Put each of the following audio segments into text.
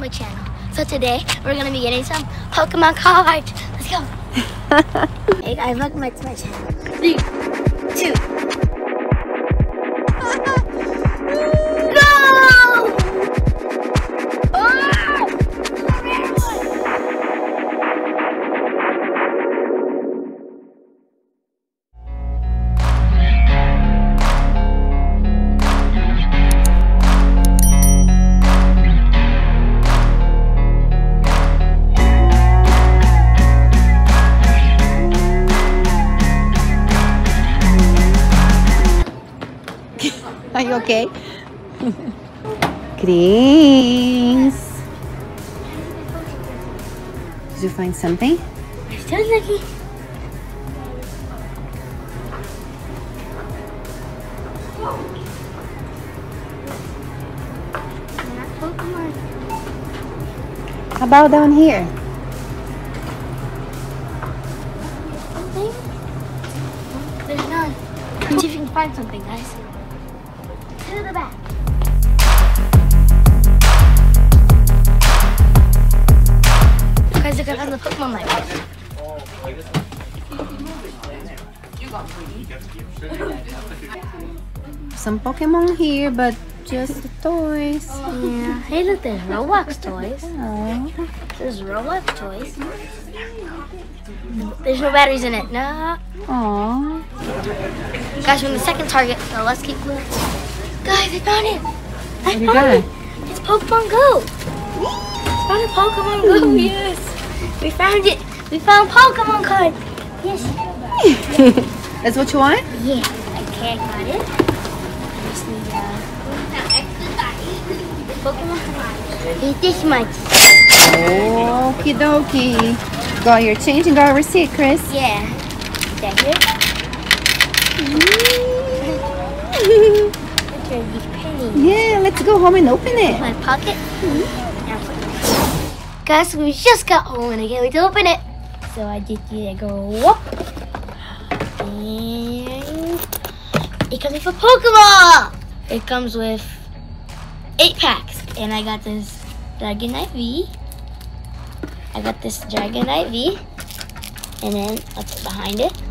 my channel. So today we're gonna be getting some Pokemon cards. Let's go. hey guys, welcome back to my channel. Three, two. You okay? Chris. Did you find something? Still lucky. Pokemon. How about down here? Something? There's none. See if we can find something, guys. To the back. Guys, look, I found the Pokemon light. Some Pokemon here, but just the toys. Yeah. Hey, look, there's Roblox toys. Oh. There's Roblox toys. There's no batteries in it. No. Aw. Guys, we're in the second target, so let's keep going. Guys, I found it. I What found it. It's Pokemon Go. Found a Pokemon Go. Yes. We found it. We found Pokemon card. Yes. That's what you want? Yeah. Okay, I got it. I just need uh, Pokemon. Need this much. Okie dokie. Got your change and got a receipt, Chris. Yeah. Is that here? Look at these pennies. Yeah, let's go home and open it. my pocket. Put it. Guys, we just got home and I can't wait to open it. So I just did go whoop. And it comes with a Pokemon. It comes with eight packs. And I got this Dragon Dragonite V. I got this Dragonite V. And then I'll put behind it.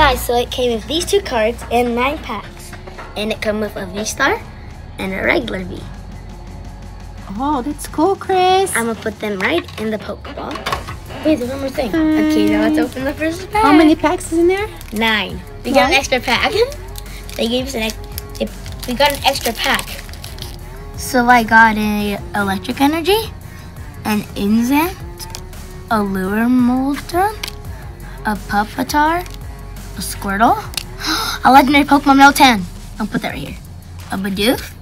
Guys, so it came with these two cards and nine packs. And it come with a V-Star and a regular V. Oh, that's cool, Chris. I'm gonna put them right in the Pokeball. Wait, there's one more thing. Okay, now let's open the first pack. How many packs is in there? Nine. We got an extra pack. they gave us an ex- if we got an extra pack. So I got a electric energy, an Inzant, a Lure Module, a Pupitar, a Squirtle, a legendary Pokemon Meltan. I'll put that right here. A Bidoof,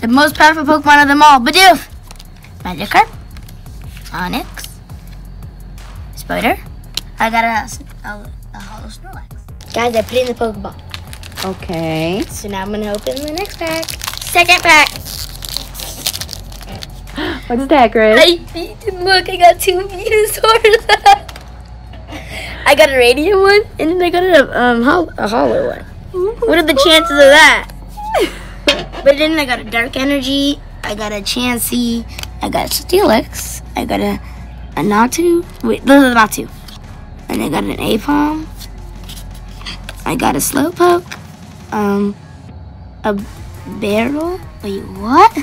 the most powerful Pokemon of them all, Bidoof, Magikarp, Onix, Spider. I got a, a, a Holo Snorlax. Guys, I put it in the Pokeball. Okay. So now I'm gonna open the next pack. Second pack. What's that, Chris? I look, I got two Venusaurs. I got a radiant one, and then I got a um hol- a hollow one. What are the chances of that? But then I got a dark energy. I got a Chansey. I got a Steelix. I got a a Natu. Wait, those are the Natu. And I got an Aipom. I got a Slowpoke. Um, a barrel. Wait, what?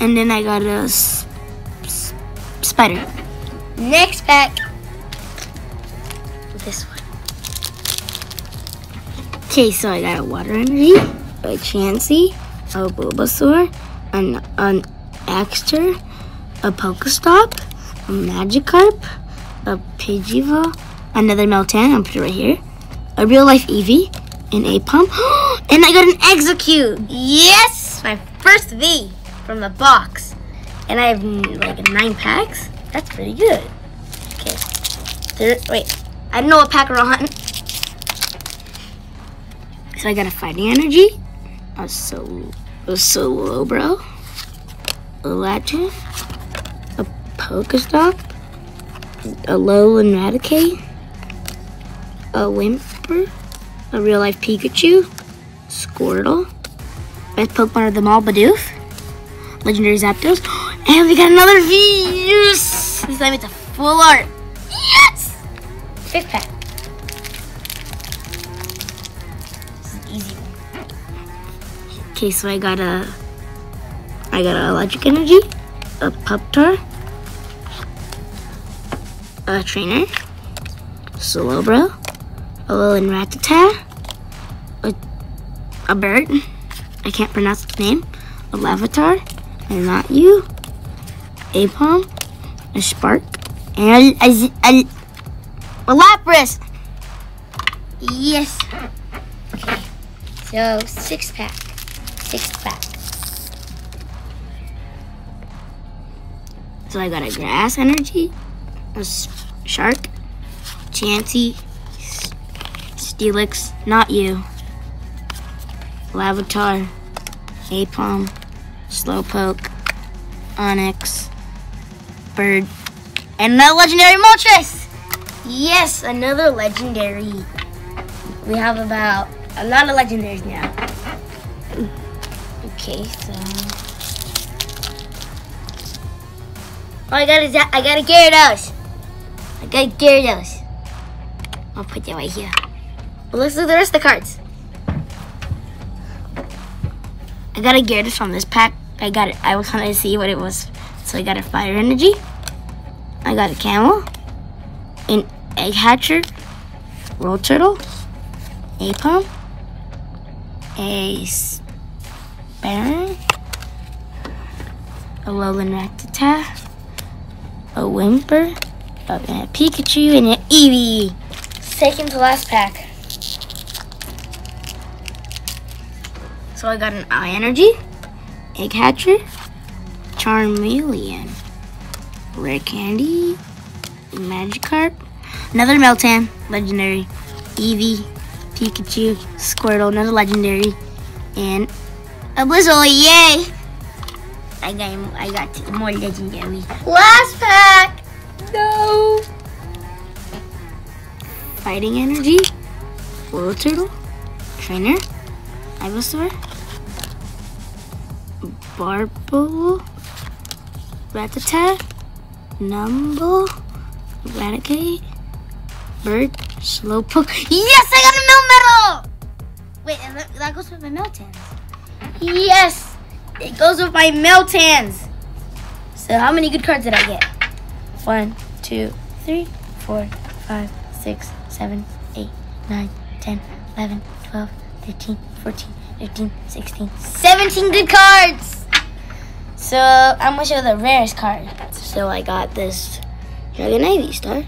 And then I got a spider. Next pack. This one. Okay, so I got a water energy, a Chansey, a Bulbasaur, an an Axter, a Pokestop, a Magikarp, a Pidgeotto, another Meltan. I'll put it right here. A real life Eevee, an Aipom, and I got an Execute. Yes, my first V from the box, and I have like nine packs. That's pretty good. Okay, there, wait, I know what pack we're on. So I got a fighting energy, a so a solo bro, a legend, a Pokestop, a low Eradicate, a Whimper, a real life Pikachu, Squirtle. Best Pokemon of them all, Bidoof. Legendary Zapdos. And we got another V! Yes! This time it's a full art. Fifth pack. Okay, so I got a... I got an Electric Energy, a Pupitar, a Trainer, Slowbro, a little Rattata, a, a bird, I can't pronounce the name, a Larvitar, and not you, a Palm, a Spark, and a, a, a, a Lapras. Yes. Okay. So six pack. Six pack. So I got a grass energy, a shark, Chansey, Steelix, not you, Larvitar, Aipom, Slowpoke, Onix, Bird, and another legendary Moltres! Yes, another legendary. We have about a lot of legendaries now. Okay, so. Oh, I got a, I got a Gyarados. I got a Gyarados. I'll put that right here. Let's do the rest of the cards. I got a Gyarados from this pack. I got it. I was trying to see what it was. So I got a Fire Energy. I got a Camel. An Egg Hatcher. World Turtle. Aipom. A Sparrow. A Lowland Rattata. A Whimper. A, a Pikachu and an Eevee. Second to last pack. So I got an Eye Energy, Egg Hatcher, Charmeleon, Rare Candy, Magikarp, another Meltan, Legendary, Eevee, Pikachu, Squirtle, another Legendary, and a Blizzle, yay! I got, I got more Legendary. Last pack! No! Fighting Energy, World Turtle, Trainer, Ivysaur, Barble, Rattata, Numble, Eradicate, Bird, Slowpoke. Yes, I got a Melmetal! Wait, and that, goes with my Meltans. Yes, it goes with my Meltans. So how many good cards did I get? One, two, three, four, five, six, seven, eight, nine, 10, 11, 12, 13, 14, 15, 16, 17 good cards. So I'm gonna show the rarest card. So I got this Dragonite V-Star,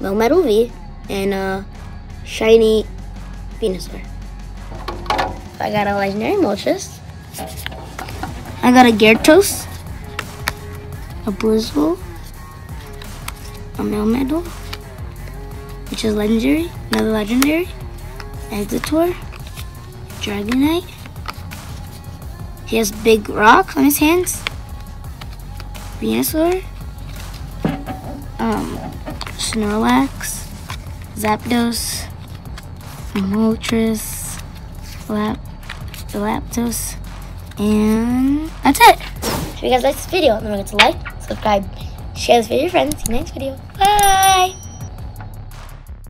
Metal V, and a shiny Venusaur. I got a legendary Moltres. I got a Gyarados, a Blizzle, a Melmetal, which is legendary, another legendary, Exetor, Dragonite. He has big rock on his hands. Venusaur. Um, Snorlax. Zapdos. Moltres. Lap, Lapdos. And that's it. If you guys like this video, don't forget to like, subscribe, share this video with your friends. See you next video. Bye!